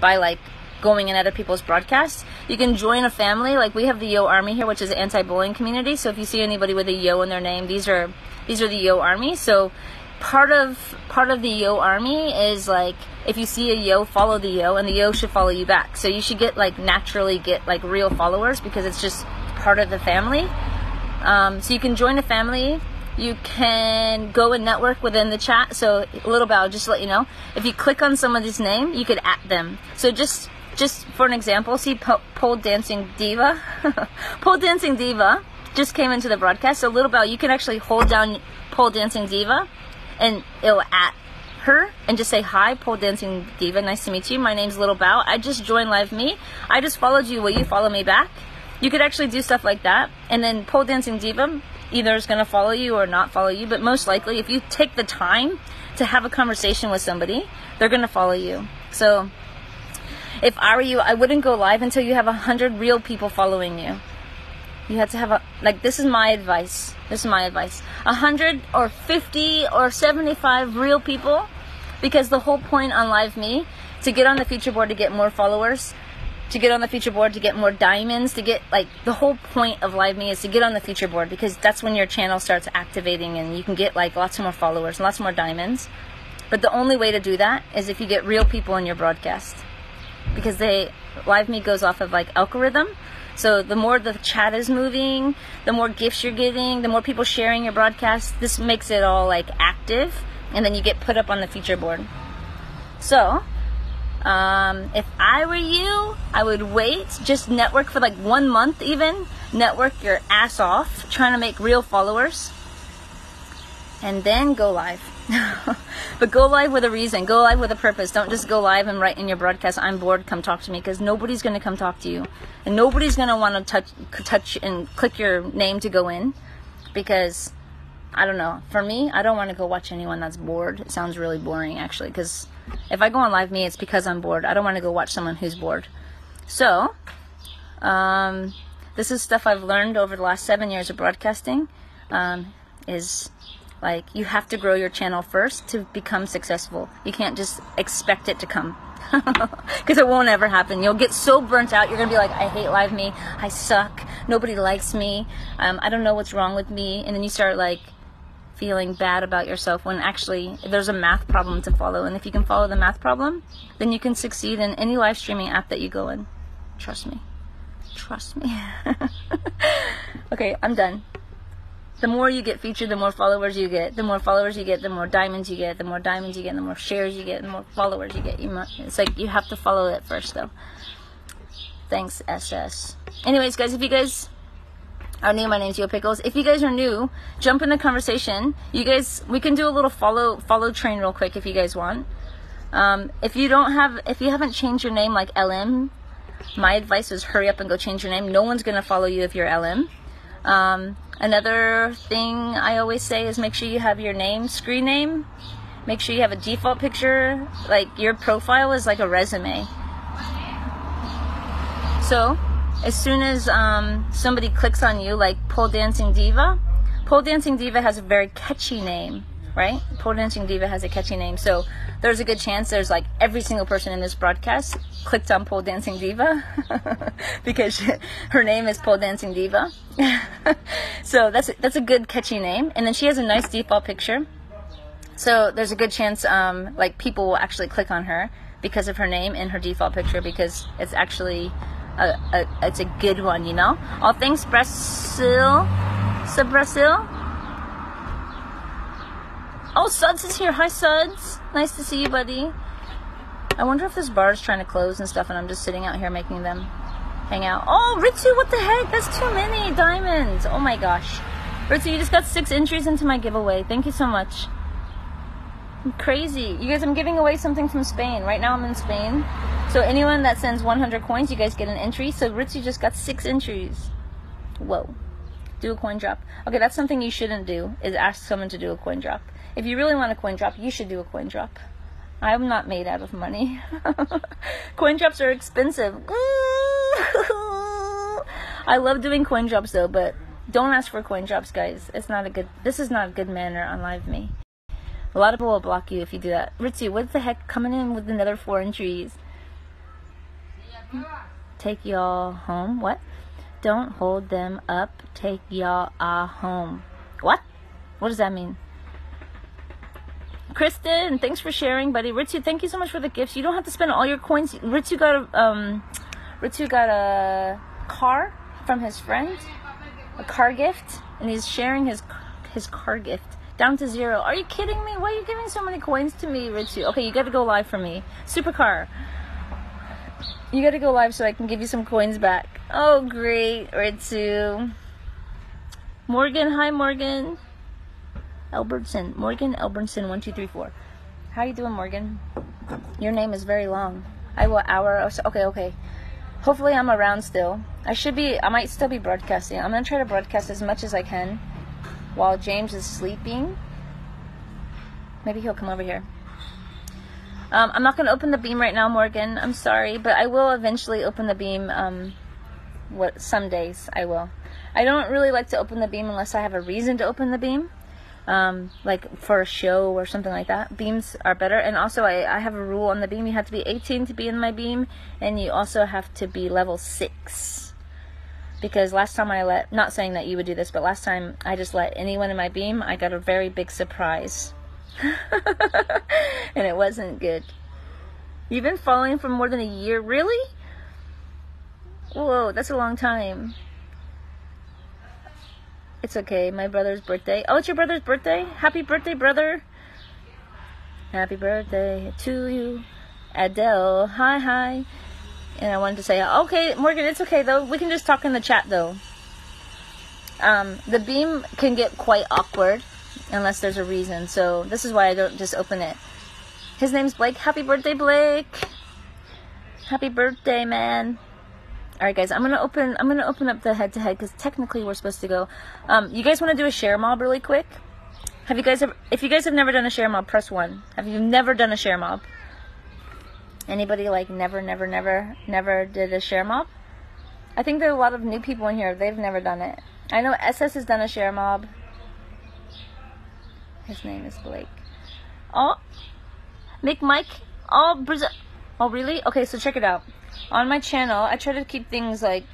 by like going in other people's broadcasts. You can join a family. Like we have the Yo Army here, which is an anti-bullying community. So if you see anybody with a Yo in their name, these are these are the Yo Army. So part of part of the Yo Army is like if you see a Yo, follow the Yo, and the Yo should follow you back. So you should get like naturally get like real followers because it's just part of the family. Um, so you can join a family. You can go and network within the chat. So little bow, just to let you know, if you click on somebody's name, you could at them. So just just for an example, see po- pole dancing diva. pole dancing diva just came into the broadcast. So little bell, you can actually hold down pole dancing diva, and it'll at her and just say hi, pole dancing diva. Nice to meet you. My name's Little Bow. I just joined Live Me. I just followed you. Will you follow me back? You could actually do stuff like that, and then pole dancing diva either is going to follow you or not follow you. But most likely, if you take the time to have a conversation with somebody, they're going to follow you. So if I were you, I wouldn't go live until you have a hundred real people following you. You have to have a like. This is my advice. This is my advice. A hundred or fifty or seventy-five real people, because the whole point on Live Me to get on the feature board to get more followers, to get on the feature board to get more diamonds, to get like the whole point of Live Me is to get on the feature board because that's when your channel starts activating and you can get like lots more followers and lots more diamonds. But the only way to do that is if you get real people in your broadcast because they live me goes off of like algorithm so the more the chat is moving the more gifts you're getting the more people sharing your broadcast this makes it all like active and then you get put up on the feature board so um, if i were you i would wait just network for like one month even network your ass off trying to make real followers and then go live but go live with a reason. Go live with a purpose. Don't just go live and write in your broadcast, "I'm bored, come talk to me," because nobody's going to come talk to you, and nobody's going to want to touch, touch and click your name to go in, because I don't know. For me, I don't want to go watch anyone that's bored. It sounds really boring, actually, because if I go on live me, it's because I'm bored. I don't want to go watch someone who's bored. So, um, this is stuff I've learned over the last seven years of broadcasting. Um, is like, you have to grow your channel first to become successful. You can't just expect it to come. Because it won't ever happen. You'll get so burnt out. You're to be like, I hate Live Me. I suck. Nobody likes me. Um, I don't know what's wrong with me. And then you start like feeling bad about yourself when actually there's a math problem to follow. And if you can follow the math problem, then you can succeed in any live streaming app that you go in. Trust me. Trust me. okay, I'm done the more you get featured, the more followers you get. The more followers you get, the more diamonds you get. The more diamonds you get, the more shares you get, the more followers you get. You must, it's like you have to follow it first, though. Thanks, SS. Anyways, guys, if you guys are new, my name's Yo Pickles. If you guys are new, jump in the conversation. You guys, we can do a little follow follow train real quick if you guys want. Um, if you don't have, if you haven't changed your name like LM, my advice is hurry up and go change your name. No one's gonna follow you if you're LM. Um, Another thing I always say is make sure you have your name, screen name. Make sure you have a default picture. Like your profile is like a resume. So, as soon as um, somebody clicks on you, like Pole Dancing Diva, Pole Dancing Diva has a very catchy name right? Pole Dancing Diva has a catchy name, so there's a good chance there's like every single person in this broadcast clicked on Pole Dancing Diva because she, her name is Pole Dancing Diva. so that's that's a good catchy name, and then she has a nice default picture. So there's a good chance um, like people will actually click on her because of her name and her default picture because it's actually a, a it's a good one, you know. All things Brazil, so Brazil. Oh, Suds is here. Hi, Suds. Nice to see you, buddy. I wonder if this bar is trying to close and stuff, and I'm just sitting out here making them hang out. Oh, Ritsu, what the heck? That's too many diamonds. Oh my gosh. Ritsu, you just got six entries into my giveaway. Thank you so much. I'm crazy. You guys, I'm giving away something from Spain. Right now I'm in Spain. So anyone that sends 100 coins, you guys get an entry. So Ritsu just got six entries. Whoa. Do a coin drop. Okay, that's something you shouldn't do, is ask someone to do a coin drop. If you really want a coin drop, you should do a coin drop. I'm not made out of money. coin drops are expensive. I love doing coin drops though, but don't ask for coin drops, guys. It's not a good. This is not a good manner on Live Me. A lot of people will block you if you do that. Ritzy, what the heck? Coming in with another four entries. Take y'all home. What? Don't hold them up. Take y'all uh, home. What? What does that mean? Kristen, thanks for sharing, buddy. Ritsu, thank you so much for the gifts. You don't have to spend all your coins. Ritsu got a um, Ritsu got a car from his friend, a car gift, and he's sharing his his car gift down to zero. Are you kidding me? Why are you giving so many coins to me, Ritsu? Okay, you got to go live for me. Supercar. You got to go live so I can give you some coins back. Oh, great, Ritsu. Morgan, hi, Morgan. Albertson. Morgan Albertson, one, two, three, four. How you doing, Morgan? Your name is very long. I will hour. Oh, so. Okay, okay. Hopefully, I'm around still. I should be. I might still be broadcasting. I'm gonna try to broadcast as much as I can while James is sleeping. Maybe he'll come over here. Um, I'm not gonna open the beam right now, Morgan. I'm sorry, but I will eventually open the beam. Um, what some days I will. I don't really like to open the beam unless I have a reason to open the beam um, like for a show or something like that. Beams are better. And also, I, I have a rule on the beam. You have to be 18 to be in my beam, and you also have to be level 6. Because last time I let, not saying that you would do this, but last time I just let anyone in my beam, I got a very big surprise. wasn't good. You've been following for more than a year? Really? Whoa, that's a long time. It's okay. My brother's birthday. Oh, it's your brother's birthday? Happy birthday, brother. Happy birthday to you. Adele. Hi, hi. And I wanted to say, okay, Morgan, it's okay though. We can just talk in the chat though. Um, the beam can get quite awkward unless there's a reason. So this is why I don't just open it. His name's Blake. Happy birthday, Blake. Happy birthday, man. All right, guys, I'm gonna open. I'm gonna open up the head-to-head because technically we're supposed to go. Um, you guys want to do a share mob really quick? Have you guys ever? If you guys have never done a share mob, press one. Have you never done a share mob? Anybody like never, never, never, never did a share mob? I think there are a lot of new people in here. They've never done it. I know SS has done a share mob. His name is Blake. Oh, Mick Mike. Oh, Brazil. Oh, really? Okay, so check it out on my channel, I try to keep things like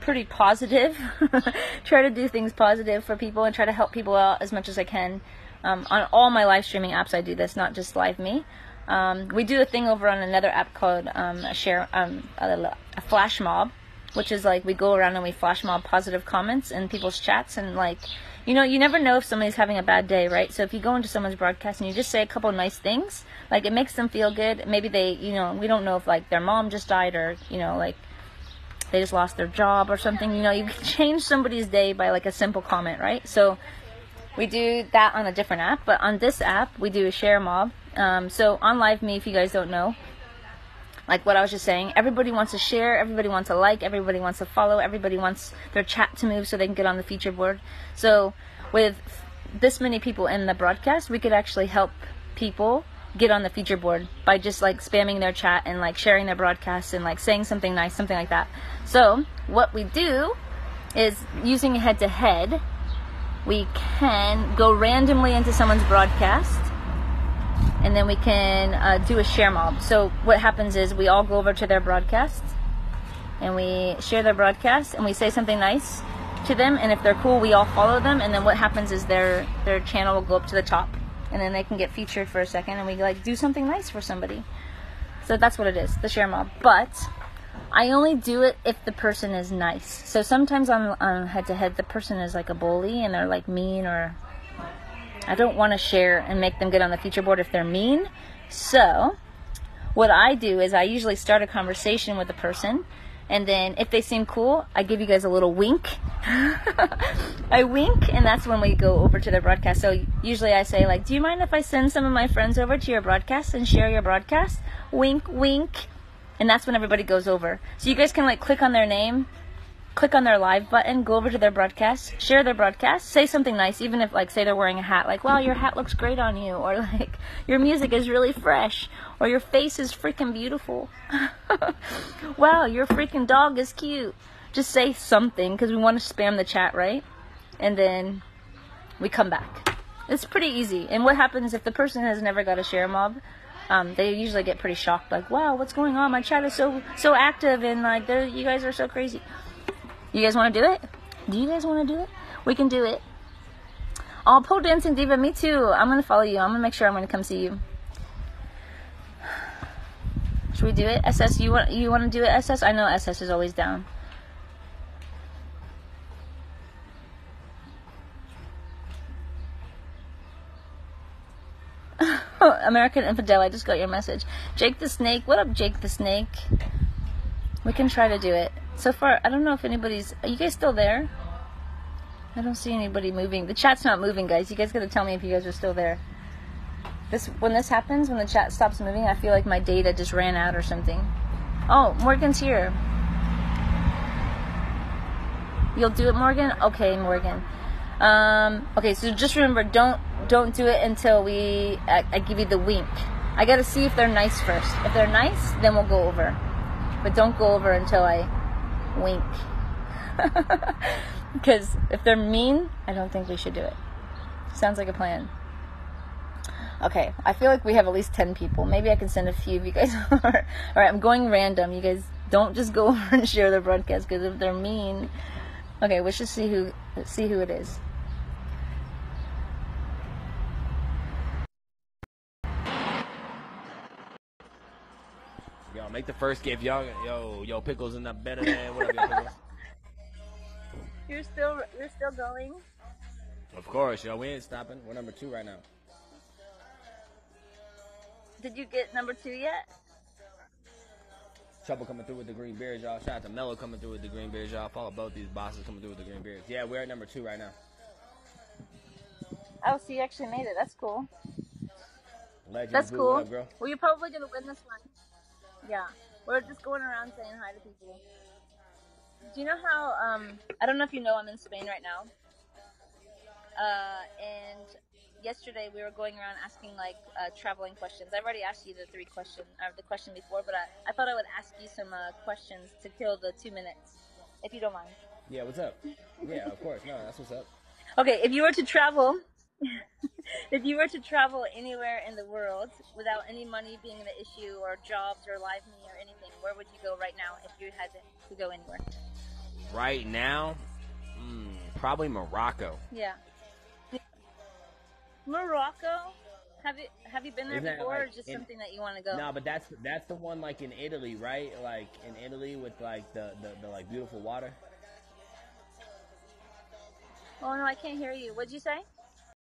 pretty positive. try to do things positive for people and try to help people out as much as I can. Um, on all my live streaming apps, I do this, not just Live Me. Um, we do a thing over on another app called um, a share um, a, a flash mob, which is like we go around and we flash mob positive comments in people's chats and like you know you never know if somebody's having a bad day, right? So if you go into someone's broadcast and you just say a couple nice things, like it makes them feel good. Maybe they, you know, we don't know if like their mom just died or you know like they just lost their job or something. You know, you can change somebody's day by like a simple comment, right? So we do that on a different app, but on this app we do a share mob. Um, so on Live Me, if you guys don't know, like what I was just saying, everybody wants to share, everybody wants to like, everybody wants to follow, everybody wants their chat to move so they can get on the feature board. So with this many people in the broadcast, we could actually help people get on the feature board by just like spamming their chat and like sharing their broadcast and like saying something nice, something like that. So, what we do is using head to head, we can go randomly into someone's broadcast and then we can uh, do a share mob. So, what happens is we all go over to their broadcast and we share their broadcast and we say something nice to them and if they're cool we all follow them and then what happens is their their channel will go up to the top and then they can get featured for a second and we like do something nice for somebody. So that's what it is, the share mob. But I only do it if the person is nice. So sometimes on on head to head the person is like a bully and they're like mean or I don't want to share and make them get on the feature board if they're mean. So what I do is I usually start a conversation with a person and then if they seem cool, I give you guys a little wink. I wink, and that's when we go over to their broadcast. So usually I say, like, do you mind if I send some of my friends over to your broadcast and share your broadcast? Wink, wink. And that's when everybody goes over. So you guys can, like, click on their name click on their live button, go over to their broadcast, share their broadcast, say something nice, even if like say they're wearing a hat, like wow your hat looks great on you, or like your music is really fresh, or your face is freaking beautiful. wow, your freaking dog is cute. Just say something because we want to spam the chat, right? And then we come back. It's pretty easy. And what happens if the person has never got a share mob? Um, they usually get pretty shocked, like, "Wow, what's going on? My chat is so so active, and like, you guys are so crazy." You guys want to do it? Do you guys want to do it? We can do it. Oh, pole dancing diva, me too. I'm gonna follow you. I'm gonna make sure I'm gonna come see you. Should we do it? SS, you want you want to do it? SS, I know SS is always down. American Infidel, I just got your message. Jake the Snake, what up, Jake the Snake? We can try to do it. So far, I don't know if anybody's. Are you guys still there? I don't see anybody moving. The chat's not moving, guys. You guys gotta tell me if you guys are still there. This when this happens, when the chat stops moving, I feel like my data just ran out or something. Oh, Morgan's here. You'll do it, Morgan? Okay, Morgan. Um, okay, so just remember, don't don't do it until we I, I give you the wink. I gotta see if they're nice first. If they're nice, then we'll go over. But don't go over until I wink. Because if they're mean, I don't think we should do it. Sounds like a plan. Okay, I feel like we have at least 10 people. Maybe I can send a few of you guys over. Alright, I'm going random. You guys don't just go over and share the broadcast because if they're mean. Okay, we should see who see who it is. Make the first gift, y'all. Yo, yo, pickles in that better than whatever. You're still you're still going. Of course, yo, we ain't stopping. We're number two right now. Did you get number two yet? Trouble coming through with the green beards, y'all. Shout out to Mello coming through with the green beards, y'all. Follow both these bosses coming through with the green beards. Yeah, we're at number two right now. Oh, so you actually made it. That's cool. Legend, That's cool. Up? Well, you're probably gonna win this one. Yeah, we're just going around saying hi to people. Do you know how? Um, I don't know if you know, I'm in Spain right now. Uh, and yesterday we were going around asking like uh, traveling questions. I've already asked you the three question or the question before, but I, I thought I would ask you some uh, questions to kill the two minutes, if you don't mind. Yeah, what's up? Yeah, of course. No, that's what's up. Okay, if you were to travel, if you were to travel anywhere in the world without any money being the issue, or jobs, or live me, or anything, where would you go right now if you had to, go anywhere? Right now, mm, probably Morocco. Yeah. Morocco. Have you have you been there Isn't before, or just in- something that you want to go? No, but that's that's the one like in Italy, right? Like in Italy with like the, the, the like beautiful water. Oh no, I can't hear you. What'd you say?